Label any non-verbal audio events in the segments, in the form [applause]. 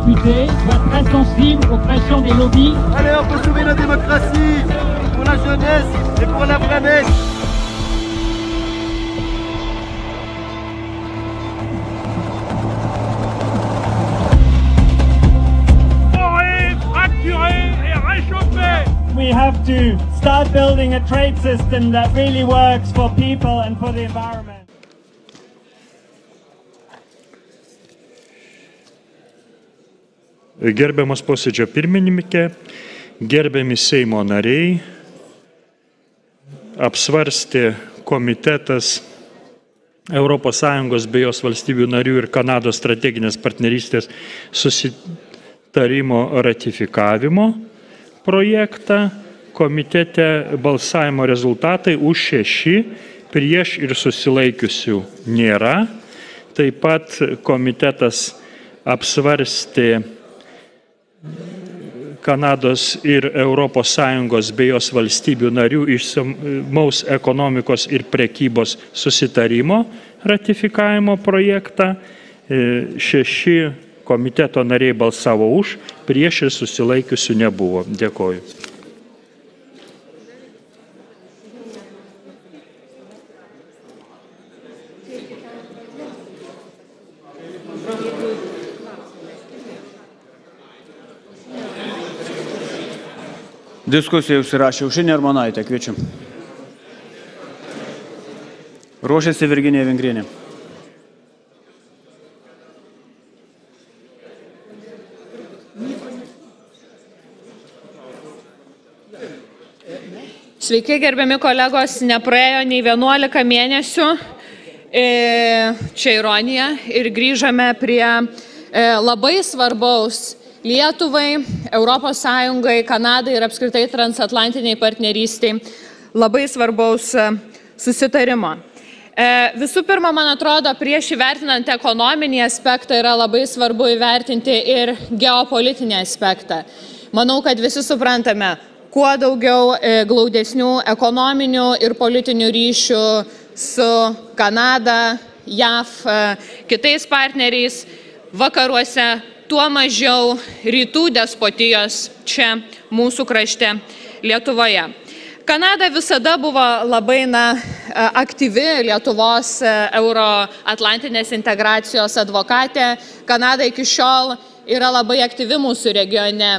eurodéputés soient très sensibles aux pressions des lobbies. Allez, on peut sauver la démocratie pour la jeunesse et pour la planète. We have to start building a trade system that really works for people and for the environment. Gerbiamas posėdžio pirmininkė, gerbiami Seimo nariai, apsvarstė komitetas ES bei jos valstybių narių ir Kanados strateginės partnerystės susitarimo ratifikavimo projektą. Komitete balsavimo rezultatai už šeši, prieš ir susilaikiusių nėra. Taip pat komitetas apsvarstė Kanados ir ES bei jos valstybių narių išsamaus ekonomikos ir prekybos susitarimo ratifikavimo projektą. E, Šeši komiteto nariai balsavo už, prieš ir susilaikiusių nebuvo. Dėkoju. Diskusija užsirašė Aušinė Armonaitė, kviečiu. Ruošiasi Virginija Vingrinė. Sveiki, gerbiami kolegos, nepraėjo nei 11 mėnesių, e, čia ironija, ir grįžame prie e, labai svarbaus Lietuvai, ES, Kanadai ir apskritai transatlantiniai partnerystiai labai svarbaus e, susitarimo. Visų pirma, man atrodo, prieš įvertinant ekonominį aspektą yra labai svarbu įvertinti ir geopolitinį aspektą. Manau, kad visi suprantame, kuo daugiau glaudesnių ekonominių ir politinių ryšių su Kanada, JAV, kitais partneriais vakaruose, tuo mažiau rytų despotijos čia mūsų krašte Lietuvoje. Kanada visada buvo labai na, aktyvi Lietuvos euroatlantinės integracijos advokatė. Kanada iki šiol yra labai aktyvi mūsų regione.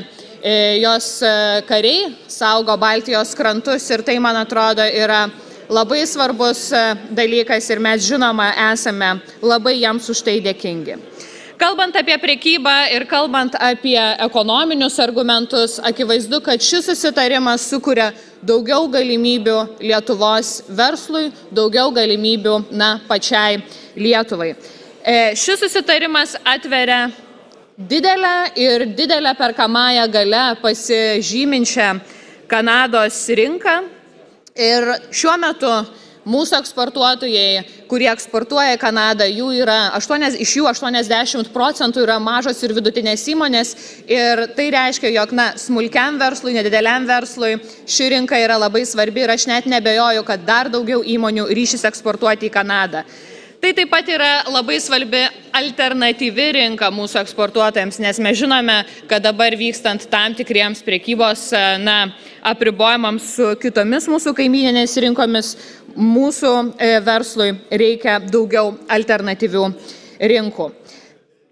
Jos kariai saugo Baltijos krantus ir tai, man atrodo, yra labai svarbus dalykas ir mes žinoma esame labai jiems už tai dėkingi. Kalbant apie priekybą ir kalbant apie ekonominius argumentus, akivaizdu, kad šis susitarimas sukuria daugiau galimybių Lietuvos verslui, daugiau galimybių, na, pačiai Lietuvai. Šis susitarimas atveria didelę ir didelę perkamąją galę pasižyminčią Kanados rinką. Ir šiuo metu mūsų eksportuotojai, kurie eksportuoja į Kanadą, jų yra 8, iš jų 80 procentų yra mažos ir vidutinės įmonės. Ir tai reiškia, jog na, smulkiam verslui, nedideliam verslui ši rinka yra labai svarbi ir aš net nebejoju, kad dar daugiau įmonių ryšys eksportuoti į Kanadą. Tai taip pat yra labai svarbi alternatyvi rinka mūsų eksportuotojams, nes mes žinome, kad dabar vykstant tam tikriems priekybos na, apribojimams su kitomis mūsų kaiminėmis rinkomis, mūsų verslui reikia daugiau alternatyvių rinkų.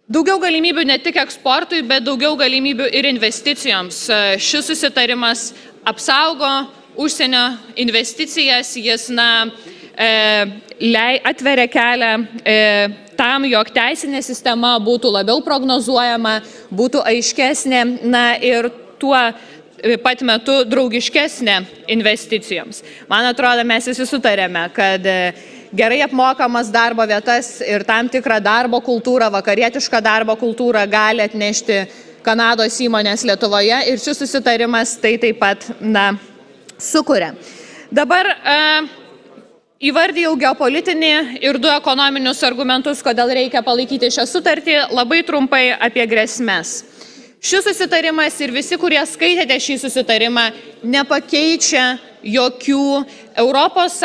Daugiau galimybių ne tik eksportui, bet daugiau galimybių ir investicijoms. Šis susitarimas apsaugo užsienio investicijas, jis na, atveria kelią tam, jog teisinė sistema būtų labiau prognozuojama, būtų aiškesnė na, ir tuo pat metu draugiškesnė investicijoms. Man atrodo, mes visi sutarėme, kad gerai apmokamas darbo vietas ir tam tikrą darbo kultūrą, vakarietišką darbo kultūrą gali atnešti Kanados įmonės Lietuvoje ir šis susitarimas tai taip pat na, sukuria. Dabar Įvardėjau geopolitinį ir du ekonominius argumentus, kodėl reikia palaikyti šią sutartį, labai trumpai apie grėsmės. Šis susitarimas ir visi, kurie skaitėte šį susitarimą, nepakeičia jokių ES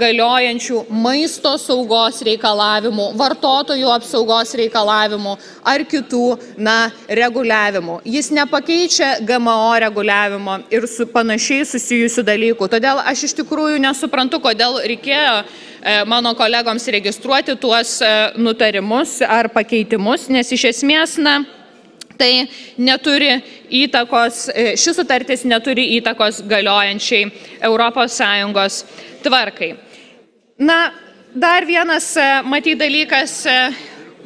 galiojančių maisto saugos reikalavimų, vartotojų apsaugos reikalavimų ar kitų na, reguliavimų. Jis nepakeičia GMO reguliavimo ir su panašiai susijusių dalykų. Todėl aš iš tikrųjų nesuprantu, kodėl reikėjo e, mano kolegoms registruoti tuos e, nutarimus ar pakeitimus, nes iš esmės, na, tai neturi įtakos, e, šis sutartis neturi įtakos galiojančiai ES tvarkai. Na, dar vienas e, matyt dalykas e,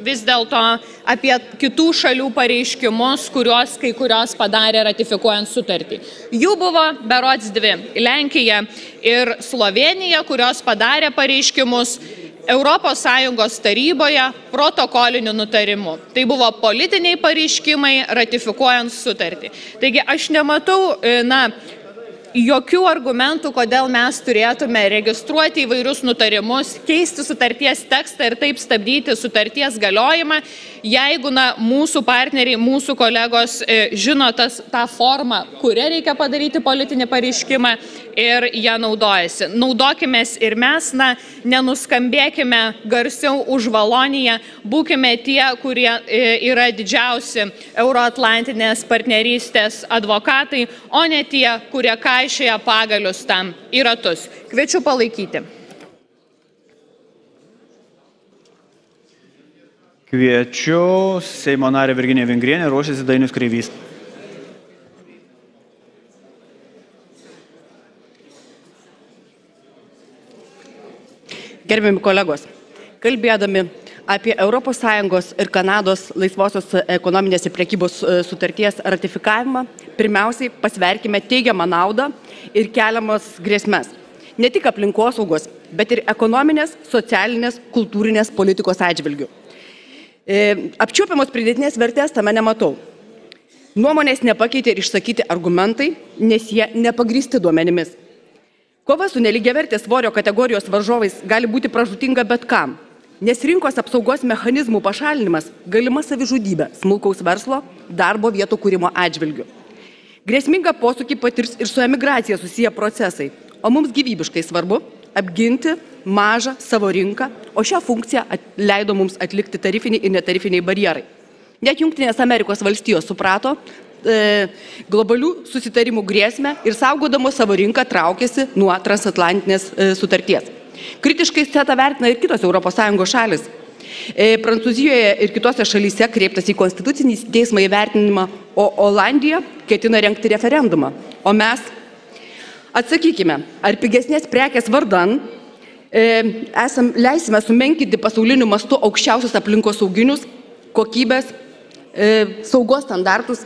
vis dėlto apie kitų šalių pareiškimus, kuriuos kai kurios padarė ratifikuojant sutartį. Jų buvo berots dvi - Lenkija ir Slovenija, kurios padarė pareiškimus ES taryboje protokoliniu nutarimu. Tai buvo politiniai pareiškimai ratifikuojant sutartį. Taigi aš nematau, e, na, jokių argumentų, kodėl mes turėtume registruoti įvairius nutarimus, keisti sutarties tekstą ir taip stabdyti sutarties galiojimą, jeigu na, mūsų partneriai, mūsų kolegos e, žino tas, tą formą, kurią reikia padaryti politinį pareiškimą ir ją naudojasi. Naudokime ir mes, na, nenuskambėkime garsiau už Valoniją, būkime tie, kurie e, yra didžiausi Euroatlantinės partnerystės advokatai, o ne tie, kurie kaišėja pagalius tam į ratus. Kviečiu palaikyti. Kviečiu Seimo narę Virginę Vingrienę, ruošiasi Dainius Kreivys. Gerbiami kolegos, kalbėdami apie ES ir Kanados laisvosios ekonominės ir prekybos e, sutarties ratifikavimą, pirmiausiai pasverkime teigiamą naudą ir keliamas grėsmės. Ne tik aplinkosaugos, bet ir ekonominės, socialinės, kultūrinės politikos atžvilgių. E, apčiuopiamos pridėtinės vertės tame nematau. Nuomonės nepakeitė ir išsakyti argumentai, nes jie nepagrysti duomenimis. Kova su neligiavertės svorio kategorijos varžovais gali būti pražutinga bet kam, nes rinkos apsaugos mechanizmų pašalinimas galima savižudybė smulkaus verslo darbo vietų kūrimo atžvilgiu. Grėsmingą posūkį patirs ir su emigracija susiję procesai, o mums gyvybiškai svarbu apginti mažą savo rinką, o šią funkciją leido mums atlikti tarifiniai ir netarifiniai barjerai. Net Junktinės Amerikos valstijos suprato, e, globalių susitarimų grėsmę ir saugodamos savo rinką traukėsi nuo transatlantinės e, sutarties. Kritiškai CETA vertina ir kitos ES šalis. E, Prancūzijoje ir kitose šalyse kreiptas į konstitucinį teismą įvertinimą, o Olandija ketina renkti referendumą. O mes atsakykime, ar pigesnės prekės vardan e, esam, leisime sumenkinti pasauliniu mastu aukščiausius aplinkos sauginius, kokybės, e, saugos standartus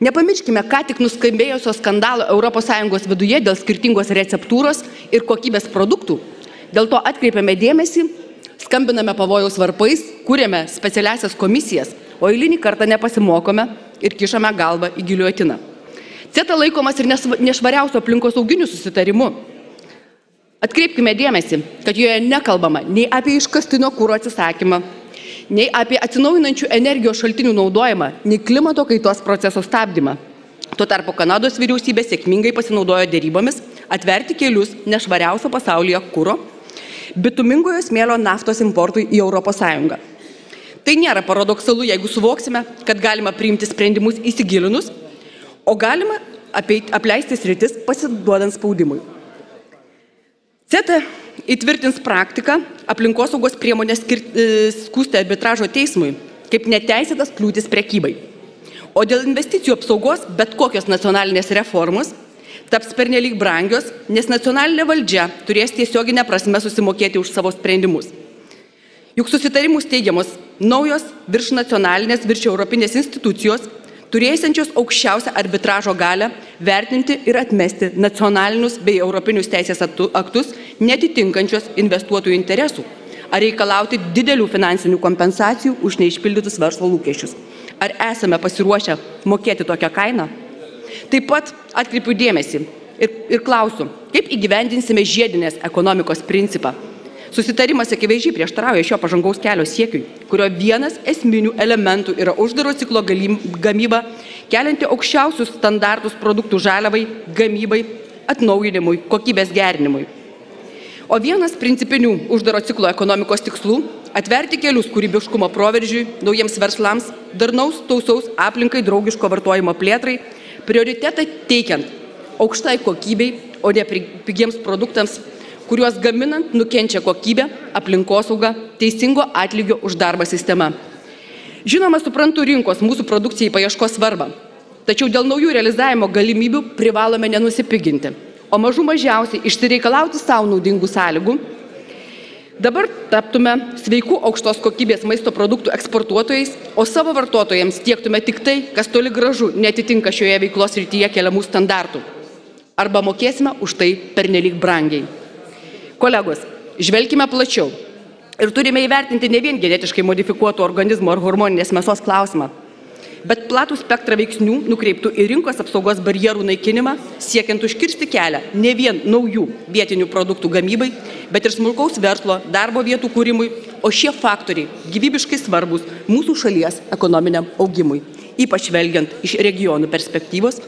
Nepamirškime, ką tik nuskambėjusio skandalo ES viduje dėl skirtingos receptūros ir kokybės produktų. Dėl to atkreipiame dėmesį, skambiname pavojaus varpais, kūrėme specialiasias komisijas, o eilinį kartą nepasimokome ir kišame galvą į giliuotiną. CETA laikomas ir nešvariausio aplinkos sauginių susitarimu. Atkreipkime dėmesį, kad joje nekalbama nei apie iškastinio kūro atsisakymą, nei apie atsinaujinančių energijos šaltinių naudojimą, nei klimato kaitos proceso stabdymą. Tuo tarpu Kanados vyriausybė sėkmingai pasinaudojo dėrybomis atverti kelius nešvariausio pasaulyje kūro, bitumingojo smėlio naftos importui į ES. Tai nėra paradoksalu, jeigu suvoksime, kad galima priimti sprendimus įsigilinus, o galima apleisti sritis pasiduodant spaudimui. CETA įtvirtins praktiką aplinkosaugos priemonės e, skūsti arbitražo teismui kaip neteisėtas kliūtis prekybai. O dėl investicijų apsaugos bet kokios nacionalinės reformos taps pernelyg brangios, nes nacionalinė valdžia turės tiesioginę prasme susimokėti už savo sprendimus. Juk susitarimus teigiamos naujos virš nacionalinės, virš europinės institucijos turėsiančios aukščiausią arbitražo galę vertinti ir atmesti nacionalinius bei europinius teisės aktus netitinkančios investuotojų interesų ar reikalauti didelių finansinių kompensacijų už neišpildytus verslo lūkesčius. Ar esame pasiruošę mokėti tokią kainą? Taip pat atkreipiu dėmesį ir, ir klausiu, kaip įgyvendinsime žiedinės ekonomikos principą Susitarimas akivaizdžiai prieštarauja šio pažangaus kelio siekiui, kurio vienas esminių elementų yra uždaro ciklo gamyba, kelianti aukščiausius standartus produktų žaliavai, gamybai, atnaujinimui, kokybės gerinimui. O vienas principinių uždaro ciklo ekonomikos tikslų - atverti kelius kūrybiškumo proveržiui, naujiems verslams, darnaus, tausaus, aplinkai draugiško vartojimo plėtrai, prioritetą teikiant aukštai kokybei, o ne pigiems produktams, kuriuos gaminant nukenčia kokybė, aplinkosauga, teisingo atlygio už darbą sistema. Žinoma, suprantu rinkos mūsų produkcijai paieškos svarbą, tačiau dėl naujų realizavimo galimybių privalome nenusipiginti o mažų mažiausiai išsireikalauti savo naudingų sąlygų, dabar taptume sveikų aukštos kokybės maisto produktų eksportuotojais, o savo vartotojams tiektume tik tai, kas toli gražu netitinka šioje veiklos rytyje keliamų standartų. Arba mokėsime už tai pernelyg brangiai. Kolegos, žvelgime plačiau ir turime įvertinti ne vien genetiškai modifikuotų organizmų ar hormoninės mėsos klausimą, bet platų spektrą veiksnių nukreiptų į rinkos apsaugos barjerų naikinimą, siekiant užkirsti kelią ne vien naujų vietinių produktų gamybai, bet ir smulkaus verslo, darbo vietų kūrimui, o šie faktoriai gyvybiškai svarbus mūsų šalies ekonominiam augimui, ypač velgiant iš regionų perspektyvos,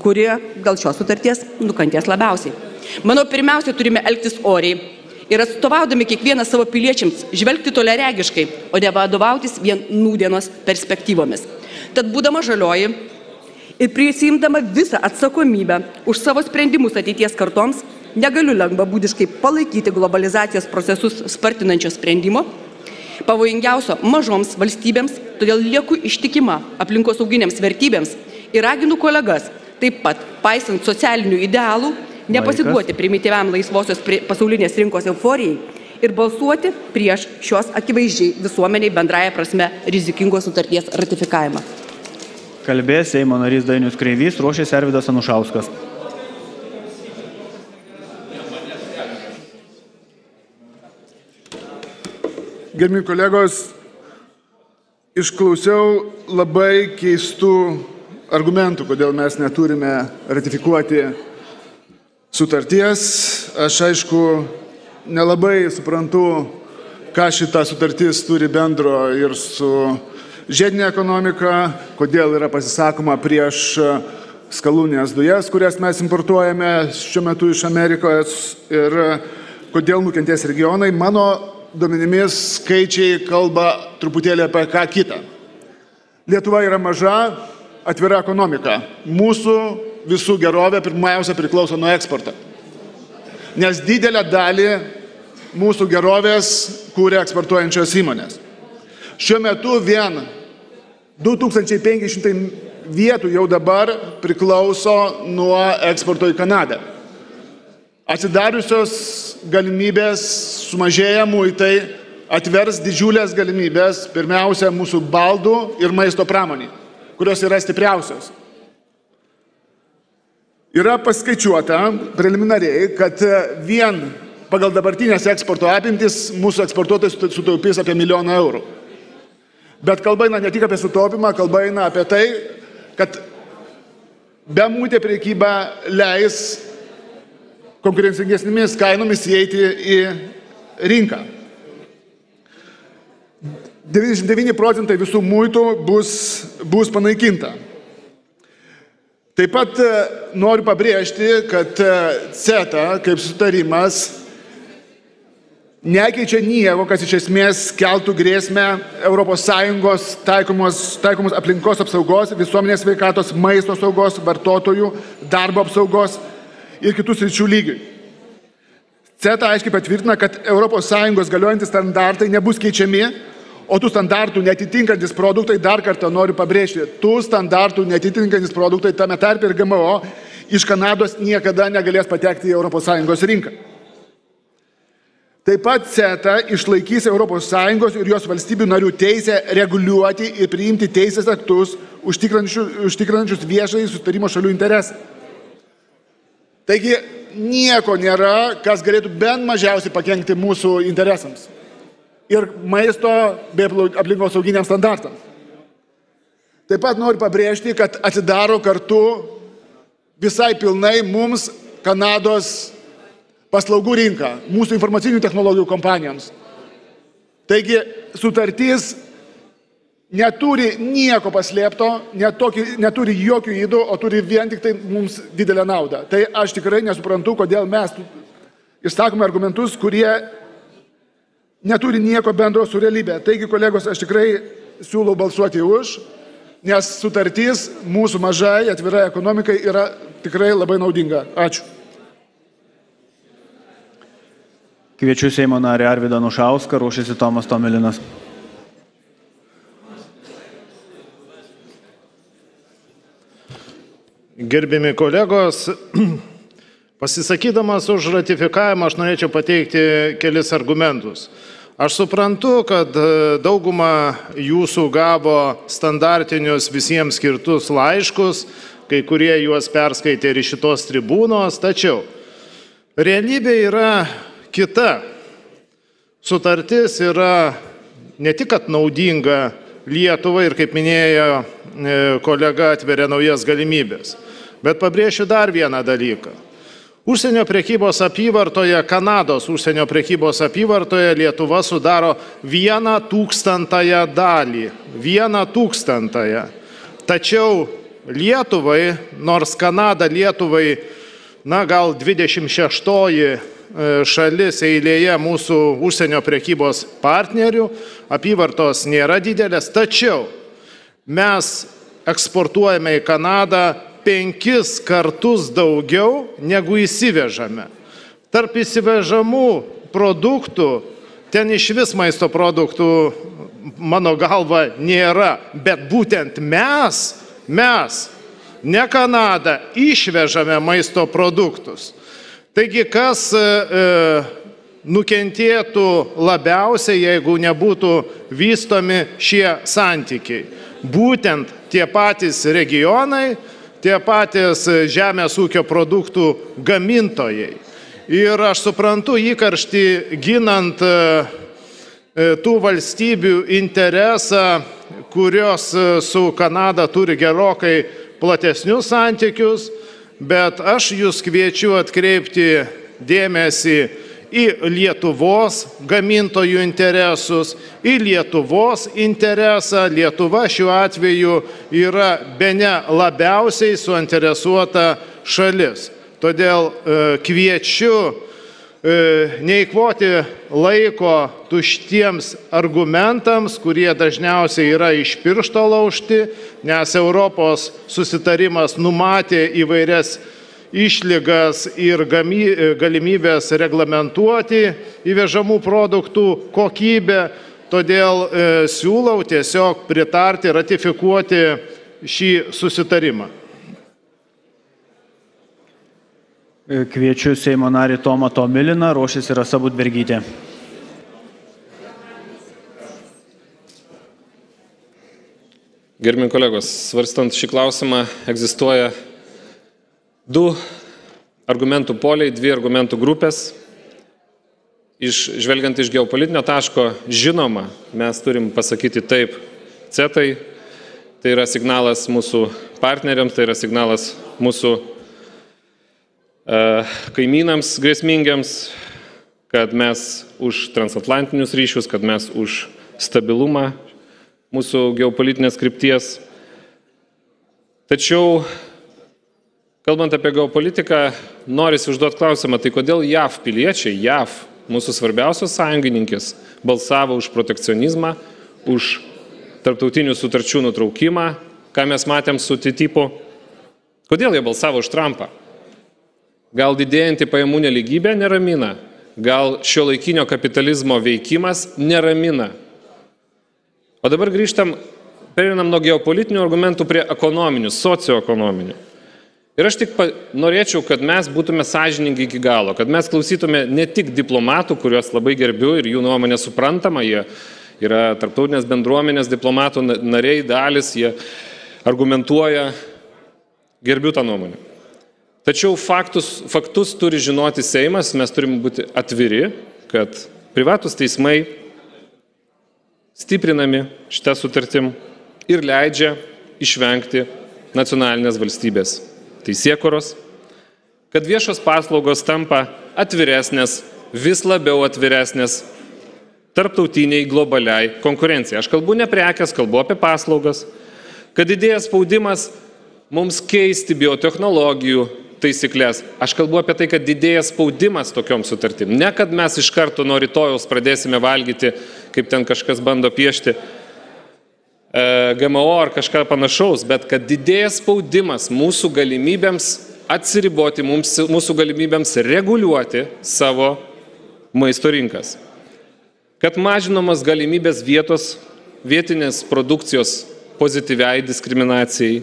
kurie dėl šios sutarties nukentės labiausiai. Manau, pirmiausia, turime elgtis oriai ir atstovaudami kiekvieną savo piliečiams žvelgti toleregiškai, o ne vadovautis vien nūdienos perspektyvomis. Tad būdama žalioji ir prisimdama visą atsakomybę už savo sprendimus ateities kartoms, negaliu lengvabūdiškai palaikyti globalizacijos procesus spartinančio sprendimo, pavojingiausio mažoms valstybėms, todėl lieku ištikima aplinkosauginiams vertybėms ir raginu kolegas taip pat, paisant socialinių idealų, nepasiduoti primityviam laisvosios pasaulinės rinkos euforijai ir balsuoti prieš šios akivaizdžiai visuomeniai bendraja prasme rizikingos sutarties ratifikavimą. Kalbės Seimo narys Dainius Kreivys, ruošės Ervidas Anušauskas. Gerbimi kolegos, išklausiau labai keistų argumentų, kodėl mes neturime ratifikuoti sutarties. Aš aišku nelabai suprantu, ką šita sutartis turi bendro ir su žiedinė ekonomika, kodėl yra pasisakoma prieš skalūnės dujas, kurias mes importuojame šiuo metu iš Amerikos ir kodėl nukentės regionai. Mano duomenimis skaičiai kalba truputėlį apie ką kitą. Lietuva yra maža, atvira ekonomika. Mūsų visų gerovė pirmiausia priklauso nuo eksporto. Nes didelę dalį mūsų gerovės kūrė eksportuojančios įmonės. Šiuo metu vien 2500 vietų jau dabar priklauso nuo eksporto į Kanadą. Atsidariusios galimybės sumažėję muitai atvers didžiulės galimybės pirmiausia mūsų baldų ir maisto pramonį, kurios yra stipriausios. Yra paskaičiuota preliminariai, kad vien pagal dabartinės eksporto apimtis mūsų eksportuotojai sutaupys apie milijoną eurų. Bet kalba eina ne tik apie sutaupimą, kalba eina apie tai, kad bemūtė priekyba leis konkurencingesnėmis kainomis įeiti į rinką. 99 procentai visų muitų bus, bus panaikinta. Taip pat e, noriu pabrėžti, kad e, CETA kaip sutarimas nekeičia nieko, kas iš esmės keltų grėsmę ES taikomos, taikomos aplinkos apsaugos, visuomenės veikatos, maisto saugos, vartotojų, darbo apsaugos ir kitus ryčių lygiui. CETA aiškiai patvirtina, kad ES galiojantys standartai nebus keičiami O tų standartų netitinkantis produktai, dar kartą noriu pabrėžti, tų standartų netitinkantis produktai, tame tarp ir GMO, iš Kanados niekada negalės patekti į ES rinką. Taip pat CETA išlaikys ES ir jos valstybių narių teisę reguliuoti ir priimti teisės aktus užtikrančius viešai sustarimo šalių interesą. Taigi nieko nėra, kas galėtų bent mažiausiai pakengti mūsų interesams ir maisto bei aplinkos sauginiams standartams. Taip pat noriu pabrėžti, kad atsidaro kartu visai pilnai mums Kanados paslaugų rinka, mūsų informacinių technologijų kompanijoms. Taigi sutartis neturi nieko paslėpto, netokį, neturi jokių įdų, o turi vien tik tai mums didelę naudą. Tai aš tikrai nesuprantu, kodėl mes išsakome argumentus, kurie neturi nieko bendro su realybė. Taigi, kolegos, aš tikrai siūlau balsuoti už, nes sutartys mūsų mažai atvirai ekonomikai yra tikrai labai naudinga. Ačiū. Kviečiu Seimo narį Arvidą Nušauską, ruošiasi Tomas Tomilinas. Gerbimi kolegos, [clears throat] pasisakydamas už ratifikavimą aš norėčiau pateikti kelis argumentus. Aš suprantu, kad e, dauguma jūsų gavo standartinius visiems skirtus laiškus, kai kurie juos perskaitė ir iš šitos tribūnos, tačiau realybė yra kita. Sutartis yra ne tik naudinga Lietuvai ir, kaip minėjo e, kolega, atveria naujas galimybės, bet pabrėšiu dar vieną dalyką. Užsienio prekybos apyvartoje, Kanados užsienio prekybos apyvartoje Lietuva sudaro vieną tūkstantąją dalį. Vieną tūkstantąją. Tačiau Lietuvai, nors Kanada Lietuvai, na gal 26 E, šalis eilėje mūsų užsienio prekybos partnerių, apyvartos nėra didelės, tačiau mes eksportuojame į Kanadą penkis kartus daugiau negu įsivežame. Tarp įsivežamų produktų ten iš vis maisto produktų, mano galva, nėra, bet būtent mes, mes, ne Kanada, išvežame maisto produktus. Taigi, kas e, e, nukentėtų labiausiai, jeigu nebūtų vystomi šie santykiai? Būtent tie patys regionai, tie patys žemės ūkio produktų gamintojai. Ir aš suprantu įkaršti ginant e, tų valstybių interesą, kurios su Kanada turi gerokai platesnius santykius, bet aš jūs kviečiu atkreipti dėmesį į Lietuvos gamintojų interesus, į Lietuvos interesą. Lietuva šiuo atveju yra be ne labiausiai suinteresuota šalis. Todėl e, kviečiu neįkvoti laiko tuštiems argumentams, kurie dažniausiai yra iš piršto laužti, nes Europos susitarimas numatė įvairias išlygas ir galimybės reglamentuoti įvežamų produktų kokybę. Todėl e, siūlau tiesiog pritarti, ratifikuoti šį susitarimą. Kviečiu Seimo narį Tomą Tomiliną, ruošiasi Rasa Budbergytė. Gerbimi kolegos, svarstant šį klausimą egzistuoja du argumentų poliai, dvi argumentų grupės. Iš, žvelgiant iš geopolitinio taško, žinoma, mes turim pasakyti taip CETai, tai yra signalas mūsų partneriams, tai yra signalas mūsų E, kaimynams grėsmingiams, kad mes už transatlantinius ryšius, kad mes už stabilumą mūsų geopolitinės krypties. Tačiau, kalbant apie geopolitiką, norisi užduoti klausimą, tai kodėl JAV piliečiai, JAV, mūsų svarbiausios sąjungininkės, balsavo už protekcionizmą, už tarptautinių sutarčių nutraukimą, ką mes matėm su TTIPu. Kodėl jie balsavo už Trumpą? Gal didėjanti pajamų neligybė neramina, gal šio laikinio kapitalizmo veikimas neramina. O dabar grįžtam, perinam nuo geopolitinių argumentų prie ekonominių, socioekonominių. Ir aš tik norėčiau, kad mes būtume sąžininkai iki galo, kad mes klausytume ne tik diplomatų, kuriuos labai gerbiu ir jų nuomonė suprantama, jie yra tarptautinės bendruomenės diplomatų nariai dalis, jie argumentuoja, gerbiu tą nuomonę. Tačiau faktus, faktus turi žinoti Seimas, mes turim būti atviri, kad privatus teismai stiprinami šitą sutartim ir leidžia išvengti nacionalinės valstybės teisėkuros, kad viešos paslaugos tampa atviresnės, vis labiau atviresnės, tarptautiniai globaliai konkurencijai. Aš kalbu ne prekes, kalbu apie paslaugas, kad didėja spaudimas mums keisti biotehnologijų taisyklės. Aš kalbu apie tai, kad didėja spaudimas tokiom sutartim. Ne kad mes iš karto nuo rytojus pradėsime valgyti, kaip ten kažkas bando piešti e, GMO ar kažką panašaus, bet kad didėja spaudimas mūsų galimybėms atsiriboti, mums, mūsų galimybėms reguliuoti savo maisto rinkas. Kad mažinamas galimybės vietos, vietinės produkcijos pozityviai diskriminacijai.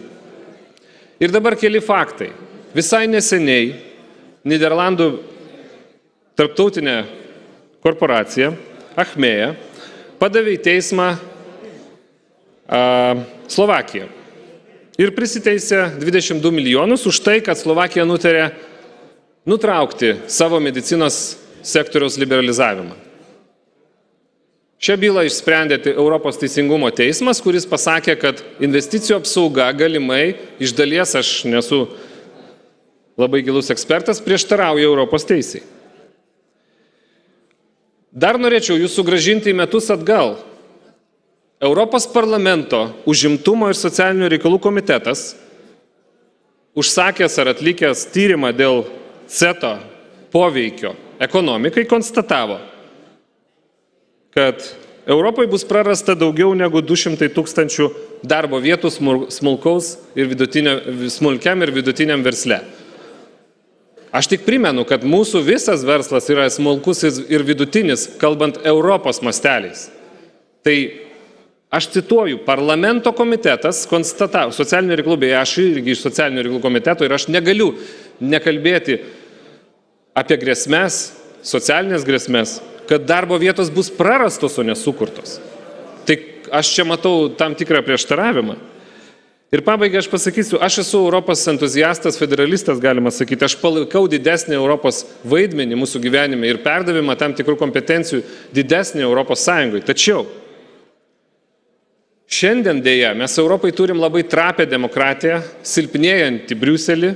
Ir dabar keli faktai. Visai neseniai Niderlandų tarptautinė korporacija Achmeja padavė į teismą a, Slovakiją ir prisiteisė 22 milijonus už tai, kad Slovakija nutarė nutraukti savo medicinos sektoriaus liberalizavimą. Šią bylą išsprendė Europos teisingumo teismas, kuris pasakė, kad investicijų apsauga galimai iš dalies, aš nesu labai gilus ekspertas, prieštarauja Europos teisėjai. Dar norėčiau jūs sugražinti į metus atgal. Europos parlamento užimtumo ir socialinių reikalų komitetas, užsakęs ar atlikęs tyrimą dėl CETO poveikio ekonomikai, konstatavo, kad Europai bus prarasta daugiau negu 200 tūkstančių darbo vietų smulkaus ir smulkiam ir vidutiniam versle. Aš tik primenu, kad mūsų visas verslas yra smulkus ir vidutinis, kalbant Europos masteliais. Tai aš cituoju, parlamento komitetas konstatavo, socialinių reikalų, beje, aš irgi iš socialinių reikalų komiteto ir aš negaliu nekalbėti apie grėsmės, socialinės grėsmės, kad darbo vietos bus prarastos, o nesukurtos. Tai aš čia matau tam tikrą prieštaravimą. Ir pabaigai aš pasakysiu, aš esu Europos entuziastas, federalistas, galima sakyti, aš palaikau didesnį Europos vaidmenį mūsų gyvenime ir perdavimą tam tikrų kompetencijų didesnį Europos Sąjungai. Tačiau šiandien dėja mes Europai turim labai trapę demokratiją, silpnėjantį Briuselį,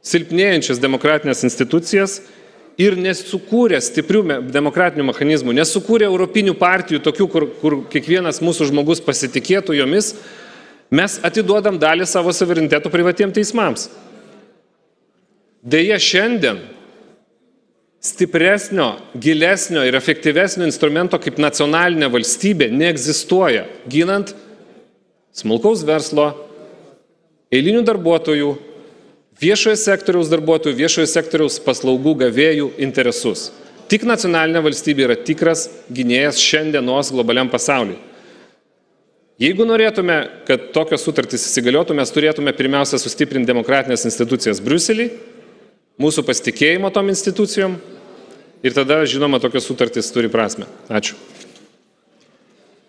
silpnėjančias demokratinės institucijas ir nesukūrė stiprių demokratinių mechanizmų, nesukūrė europinių partijų, tokių, kur, kur kiekvienas mūsų žmogus pasitikėtų jomis, mes atiduodam dalį savo suvereniteto privatiems teismams. Deja, šiandien stipresnio, gilesnio ir efektyvesnio instrumento kaip nacionalinė valstybė neegzistuoja, ginant smulkaus verslo, eilinių darbuotojų, viešojo sektoriaus darbuotojų, viešojo sektoriaus paslaugų gavėjų interesus. Tik nacionalinė valstybė yra tikras gynėjas šiandienos globaliam pasauliui. Jeigu norėtume, kad tokios sutartys įsigaliotų, mes turėtume pirmiausia sustiprinti demokratinės institucijas Briuselį, mūsų pasitikėjimo tom institucijom ir tada, žinoma, tokios sutartys turi prasme. Ačiū.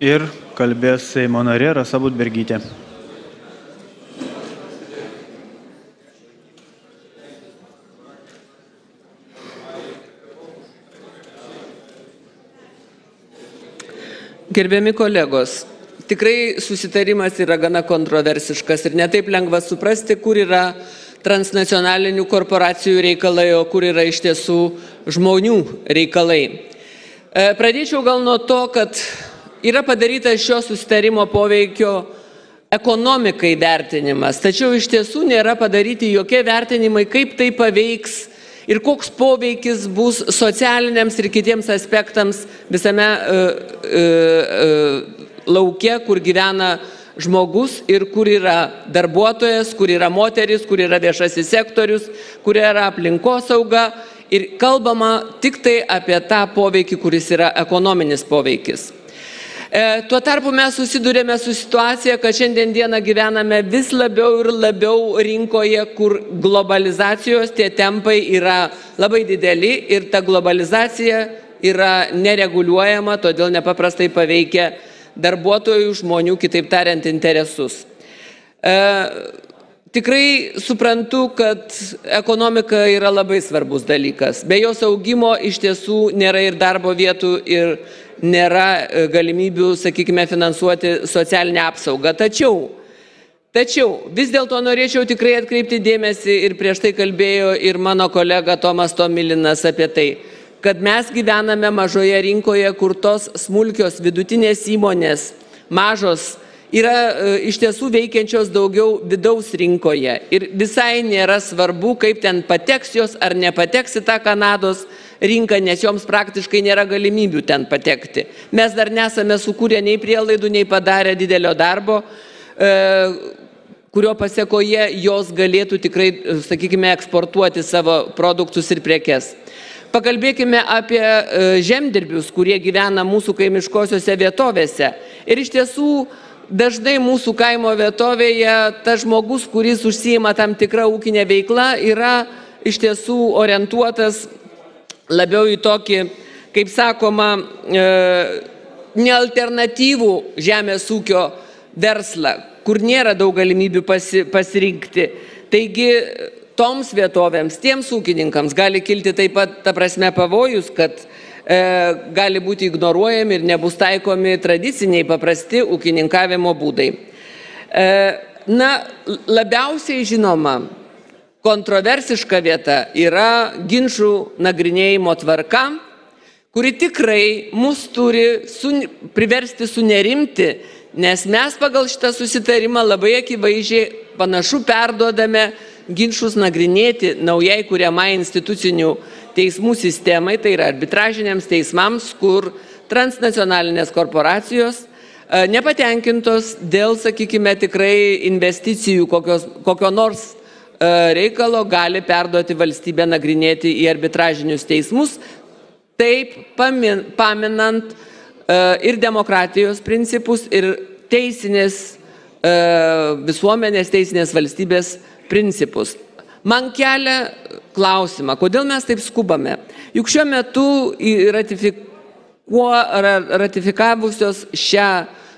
Ir kalbės Seimo narė Rasa Budbergytė. Gerbiami kolegos, tikrai susitarimas yra gana kontroversiškas ir netaip lengva suprasti, kur yra transnacionalinių korporacijų reikalai, o kur yra iš tiesų žmonių reikalai. E, pradėčiau gal nuo to, kad yra padaryta šio susitarimo poveikio ekonomikai vertinimas, tačiau iš tiesų nėra padaryti jokie vertinimai, kaip tai paveiks ir koks poveikis bus socialiniams ir kitiems aspektams visame e, e, e, laukia, kur gyvena žmogus ir kur yra darbuotojas, kur yra moteris, kur yra viešasis sektorius, kur yra aplinkosauga. Ir kalbama tik tai apie tą poveikį, kuris yra ekonominis poveikis. E, tuo tarpu mes susidurėme su situacija, kad šiandien dieną gyvename vis labiau ir labiau rinkoje, kur globalizacijos tie tempai yra labai dideli ir ta globalizacija yra nereguliuojama, todėl nepaprastai paveikia darbuotojų, žmonių, kitaip tariant, interesus. E, tikrai suprantu, kad ekonomika yra labai svarbus dalykas. Be jos augimo iš tiesų nėra ir darbo vietų, ir nėra e, galimybių, sakykime, finansuoti socialinę apsaugą. Tačiau, tačiau vis dėlto norėčiau tikrai atkreipti dėmesį ir prieš tai kalbėjo ir mano kolega Tomas Tomilinas apie tai, kad mes gyvename mažoje rinkoje, kur tos smulkios vidutinės įmonės, mažos, yra e, iš tiesų veikiančios daugiau vidaus rinkoje. Ir visai nėra svarbu, kaip ten pateks jos ar nepateks į tą Kanados rinką, nes joms praktiškai nėra galimybių ten patekti. Mes dar nesame sukūrę nei prielaidų, nei padarę didelio darbo, e, kurio pasiekoje jos galėtų tikrai, sakykime, eksportuoti savo produktus ir prekes. Pakalbėkime apie e, žemdirbius, kurie gyvena mūsų kaimiškosiose vietovėse. Ir iš tiesų dažnai mūsų kaimo vietovėje tas žmogus, kuris užsijima tam tikrą ūkinę veiklą, yra iš tiesų orientuotas labiau į tokį, kaip sakoma, e, nealternatyvų žemės ūkio verslą, kur nėra daug galimybių pasi, pasirinkti. Taigi toms vietovėms, tiems ūkininkams gali kilti taip pat, ta prasme, pavojus, kad e, gali būti ignoruojami ir nebus taikomi tradiciniai paprasti ūkininkavimo būdai. E, na, labiausiai žinoma, kontroversiška vieta yra ginčių nagrinėjimo tvarka, kuri tikrai mus turi su, priversti sunerimti, nes mes pagal šitą susitarimą labai akivaizdžiai panašu perduodame ginčius nagrinėti naujai kuriamai institucinių teismų sistemai, tai yra arbitražiniams teismams, kur transnacionalinės korporacijos e, nepatenkintos dėl, sakykime, tikrai investicijų kokios, kokio nors E, reikalo gali perduoti valstybę nagrinėti į arbitražinius teismus, taip pamin, paminant e, ir demokratijos principus, ir teisinės visuomenės, teisinės valstybės principus. Man kelia klausimą, kodėl mes taip skubame. Juk šiuo metu ratifikavusios šią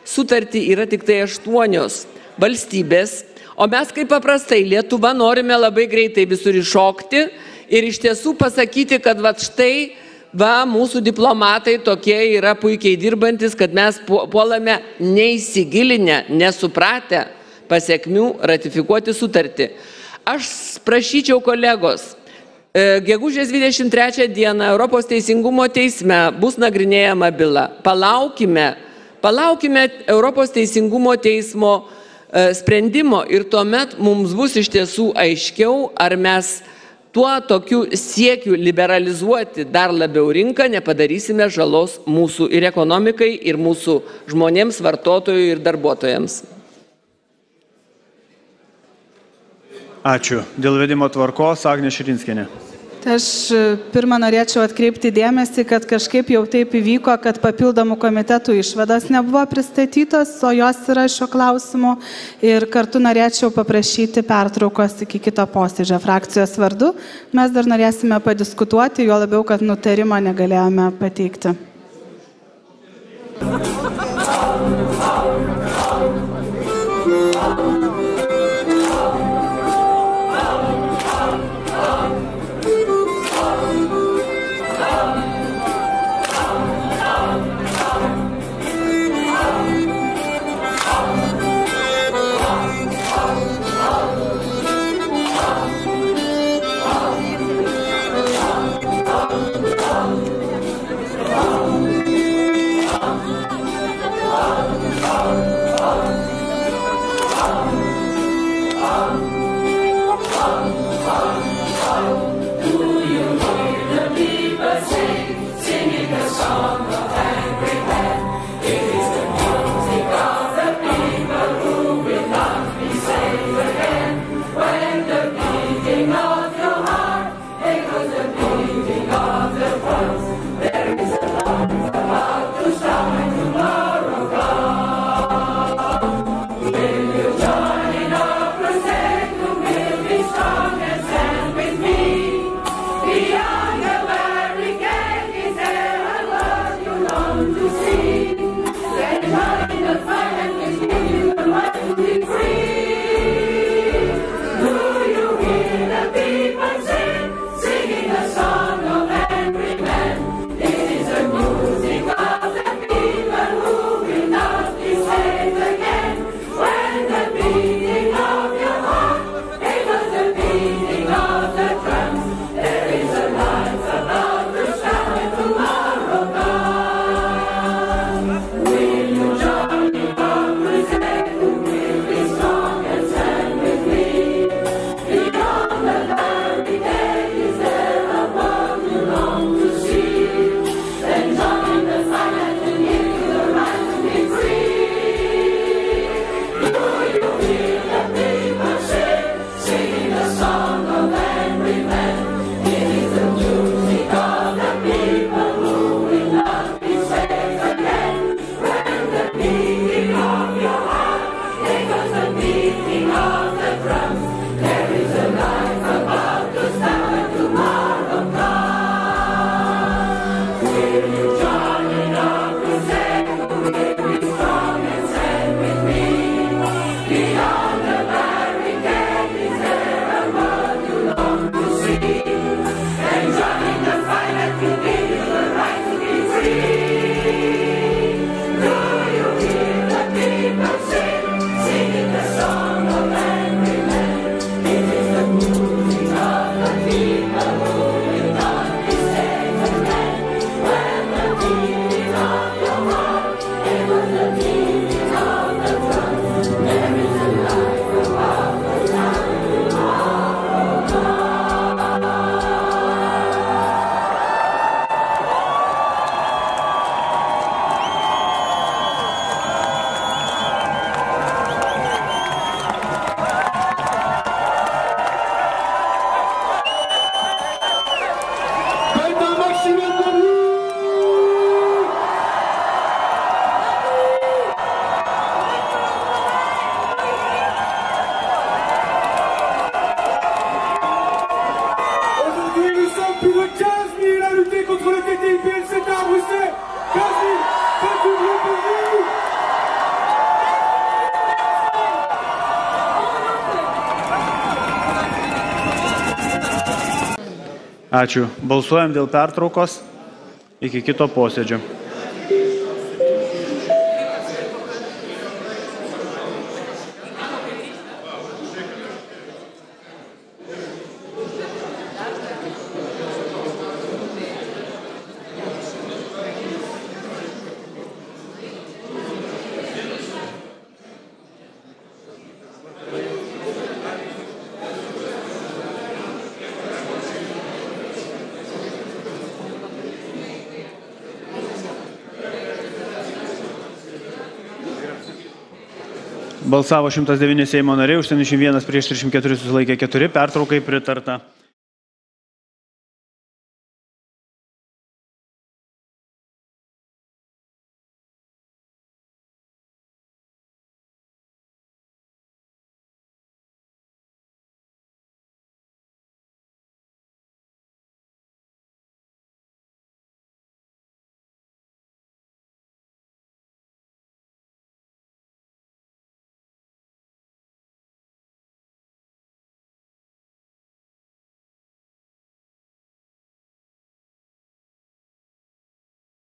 sutartį yra tik tai aštuonios valstybės O mes kaip paprastai Lietuva norime labai greitai visur iššokti ir iš tiesų pasakyti, kad va štai, va, mūsų diplomatai tokie yra puikiai dirbantis, kad mes puolame neįsigilinę, nesupratę pasiekmių ratifikuoti sutartį. Aš prašyčiau kolegos, e, Gegužės 23 dieną Europos teisingumo teisme bus nagrinėjama byla. Palaukime, palaukime Europos teisingumo teismo E, sprendimo ir tuomet mums bus iš tiesų aiškiau, ar mes tuo tokiu siekiu liberalizuoti dar labiau rinką nepadarysime žalos mūsų ir ekonomikai, ir mūsų žmonėms, vartotojui ir darbuotojams. Ačiū. Dėl vedimo tvarkos, Agnė Širinskinė. Tai aš e, pirmą norėčiau atkreipti dėmesį, kad kažkaip jau taip įvyko, kad papildomų komitetų išvados nebuvo pristatytos, o jos yra šio klausimu. Ir kartu norėčiau paprašyti pertraukos iki kito posėdžio frakcijos vardu. Mes dar norėsime padiskutuoti, jo labiau, kad nutarimo negalėjome pateikti. Ačiū. Balsuojam dėl pertraukos iki kito posėdžio. Balsavo 109 Seimo nariai, už 71 prieš 34 susilaikė 4, pertraukai pritarta.